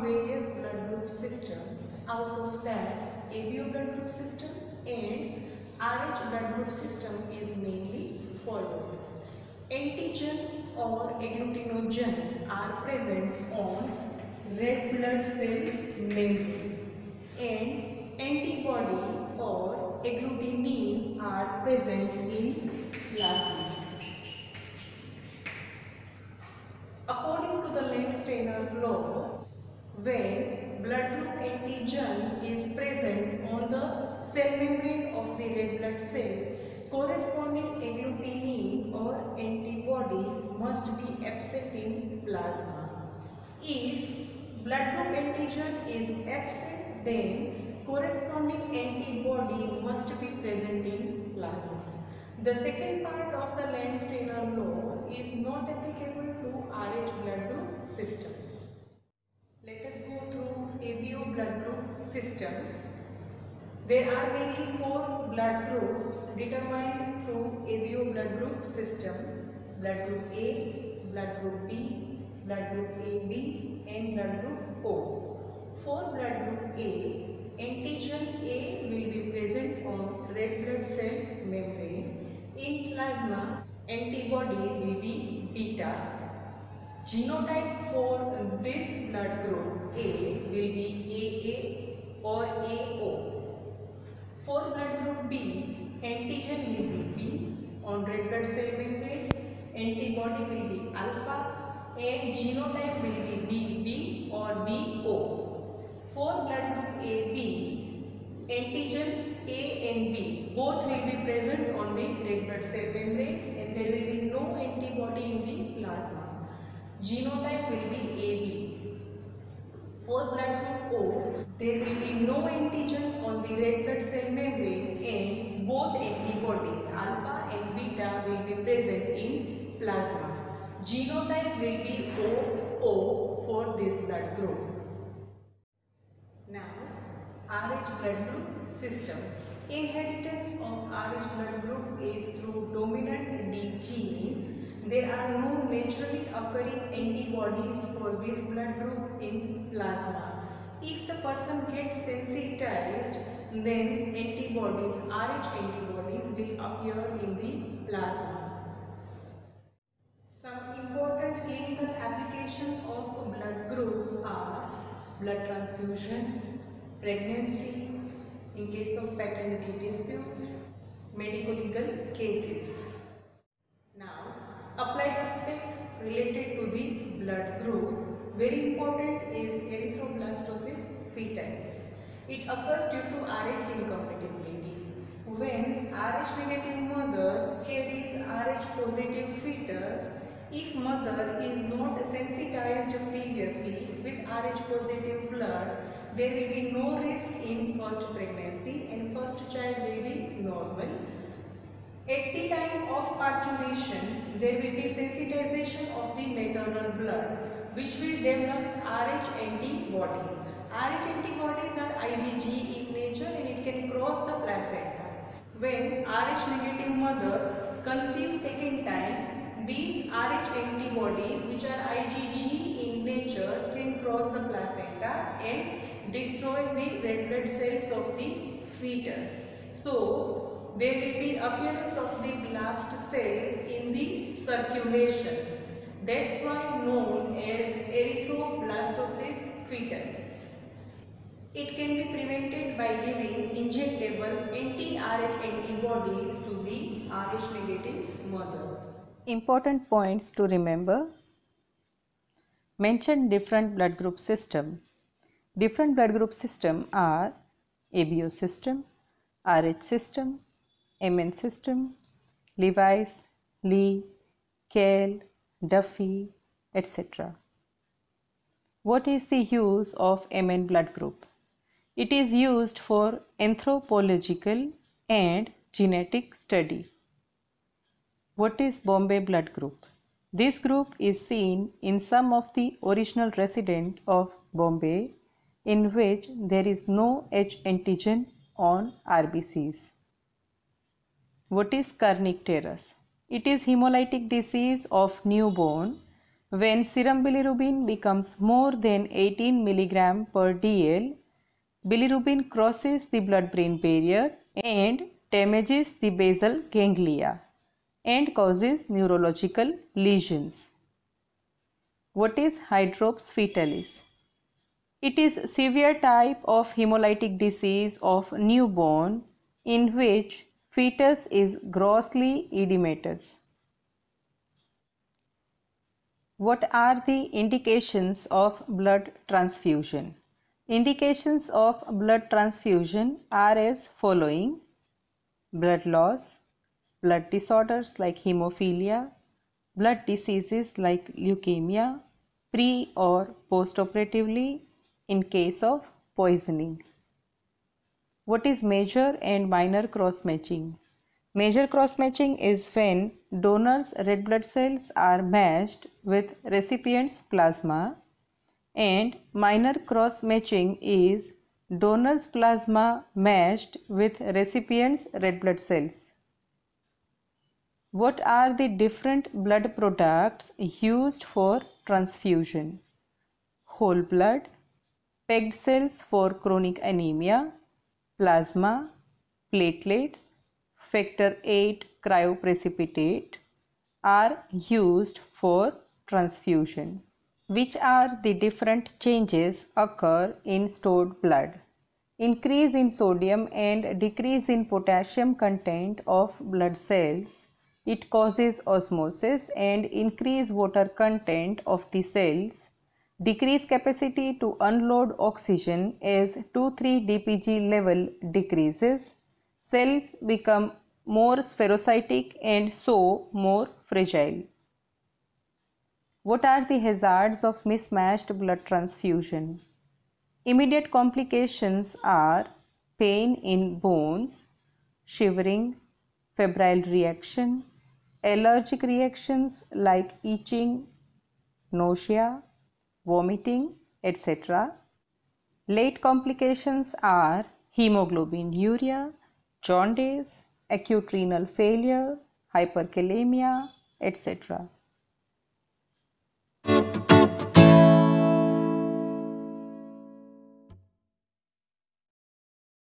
various blood group system. Out of that, ABO blood group system and RH blood group system is mainly followed. Antigen or agglutinogen are present on red blood cell membrane and antibody or agglutinin are present in plasma. According to the Landsteiner law, when blood group antigen is present on the cell membrane of the red blood cell, corresponding agglutinin or antibody must be absent in plasma. If blood group antigen is absent, then corresponding antibody must be present in plasma. The second part of the Landsteiner law is not applicable to RH blood group system. Blood group system. There are mainly four blood groups determined through ABO blood group system. Blood group A, blood group B, blood group AB and blood group O. For blood group A, antigen A will be present on red blood cell membrane. In plasma, antibody will be beta. Genotype for this blood group A will be AA or AO. For blood group B, antigen will be B on red blood cell membrane, antibody will be alpha and genotype will be BB or BO. For blood group AB, antigen A and B both will be present on the red blood cell membrane Genotype will be AB. For blood group O, there will be no antigen on the red blood cell membrane and both antibodies alpha and beta will be present in plasma. Genotype will be OO for this blood group. Now, RH blood group system. Inheritance of RH blood group is through dominant D gene. There are no naturally occurring antibodies for this blood group in plasma. If the person gets sensitized, then antibodies, RH antibodies will appear in the plasma. Some important clinical application of blood group are blood transfusion, pregnancy, in case of paternity dispute, medical legal cases. Applied aspect related to the blood group, very important is erythroblastosis fetalis. It occurs due to RH incompatibility. When RH negative mother carries RH positive fetus, if mother is not sensitized previously with RH positive blood, there will be no risk in first pregnancy and first child will be normal. At the time of parturition, there will be sensitization of the maternal blood which will develop RH antibodies. RH antibodies are IgG in nature and it can cross the placenta. When RH negative mother conceives second time, these RH antibodies which are IgG in nature can cross the placenta and destroys the red blood cells of the fetus. So, there will be appearance of the blast cells in the circulation. That's why known as erythroblastosis fetalis. It can be prevented by giving injectable anti-RH antibodies to the RH negative mother. Important points to remember. Mention different blood group system. Different blood group system are ABO system, RH system, MN system, Lewis, Lee, Kell, Duffy, etc. What is the use of MN blood group? It is used for anthropological and genetic study. What is Bombay blood group? This group is seen in some of the original resident of Bombay in which there is no H antigen on RBCs. What is Kernicterus? It is hemolytic disease of newborn When serum bilirubin becomes more than 18 mg per dl, bilirubin crosses the blood-brain barrier and damages the basal ganglia and causes neurological lesions. What is hydrops fetalis? It is severe type of hemolytic disease of newborn in which fetus is grossly edematous. What are the indications of blood transfusion? Indications of blood transfusion are as following blood loss, blood disorders like hemophilia, blood diseases like leukemia, pre or post-operatively in case of poisoning. What is major and minor cross matching? Major cross matching is when donors red blood cells are matched with recipient's plasma and minor cross matching is donor's plasma matched with recipient's red blood cells. What are the different blood products used for transfusion? Whole blood, packed cells for chronic anemia, plasma, platelets, factor 8 cryoprecipitate are used for transfusion. Which are the different changes occur in stored blood? Increase in sodium and decrease in potassium content of blood cells. It causes osmosis and increase water content of the cells. Decrease capacity to unload oxygen as 2,3 dpg level decreases. Cells become more spherocytic and so more fragile. What are the hazards of mismatched blood transfusion? Immediate complications are pain in bones, shivering, febrile reaction, allergic reactions like itching, nausea, vomiting, etc. Late complications are hemoglobinuria, jaundice, acute renal failure, hyperkalemia, etc.